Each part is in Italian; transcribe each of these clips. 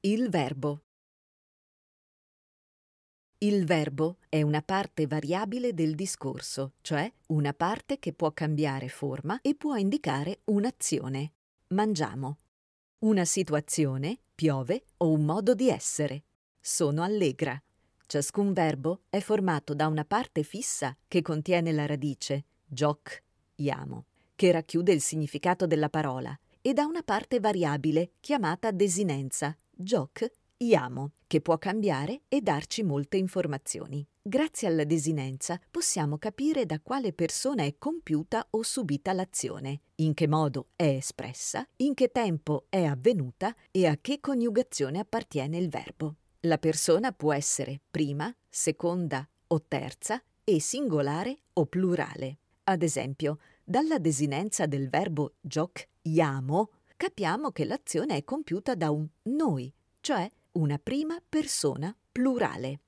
Il verbo. Il verbo è una parte variabile del discorso, cioè una parte che può cambiare forma e può indicare un'azione. Mangiamo. Una situazione, piove o un modo di essere. Sono allegra. Ciascun verbo è formato da una parte fissa che contiene la radice, gioc, iamo, che racchiude il significato della parola, e da una parte variabile chiamata desinenza, gioc, iamo, che può cambiare e darci molte informazioni. Grazie alla desinenza possiamo capire da quale persona è compiuta o subita l'azione, in che modo è espressa, in che tempo è avvenuta e a che coniugazione appartiene il verbo. La persona può essere prima, seconda o terza e singolare o plurale. Ad esempio, dalla desinenza del verbo gioc iamo capiamo che l'azione è compiuta da un noi, cioè una prima persona plurale.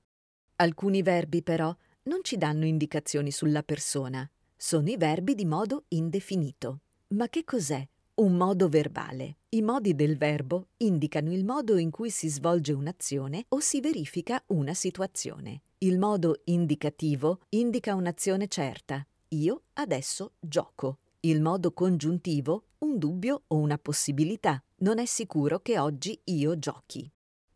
Alcuni verbi però non ci danno indicazioni sulla persona, sono i verbi di modo indefinito. Ma che cos'è un modo verbale? I modi del verbo indicano il modo in cui si svolge un'azione o si verifica una situazione. Il modo indicativo indica un'azione certa. Io adesso gioco. Il modo congiuntivo un dubbio o una possibilità. Non è sicuro che oggi io giochi.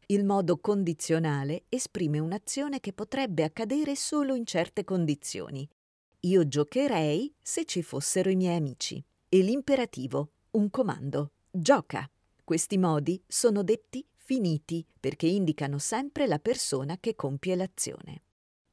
Il modo condizionale esprime un'azione che potrebbe accadere solo in certe condizioni. Io giocherei se ci fossero i miei amici. E l'imperativo, un comando. Gioca. Questi modi sono detti finiti perché indicano sempre la persona che compie l'azione.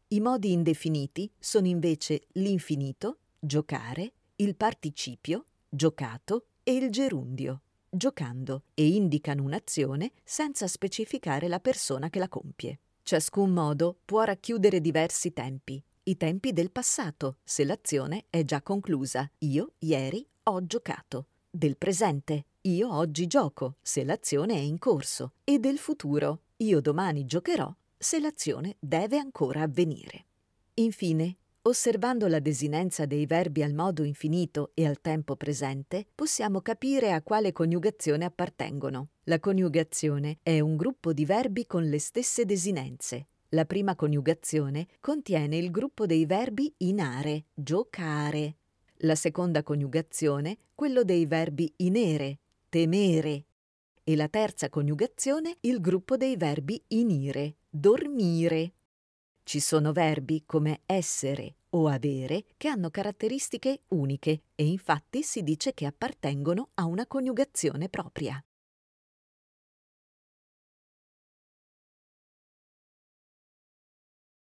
I modi indefiniti sono invece l'infinito, giocare, il participio, giocato e il gerundio giocando e indicano un'azione senza specificare la persona che la compie. Ciascun modo può racchiudere diversi tempi. I tempi del passato, se l'azione è già conclusa. Io ieri ho giocato. Del presente. Io oggi gioco, se l'azione è in corso. E del futuro. Io domani giocherò, se l'azione deve ancora avvenire. Infine, Osservando la desinenza dei verbi al modo infinito e al tempo presente, possiamo capire a quale coniugazione appartengono. La coniugazione è un gruppo di verbi con le stesse desinenze. La prima coniugazione contiene il gruppo dei verbi inare, giocare. La seconda coniugazione, quello dei verbi inere, temere. E la terza coniugazione, il gruppo dei verbi inire, dormire. Ci sono verbi come essere o avere che hanno caratteristiche uniche e infatti si dice che appartengono a una coniugazione propria.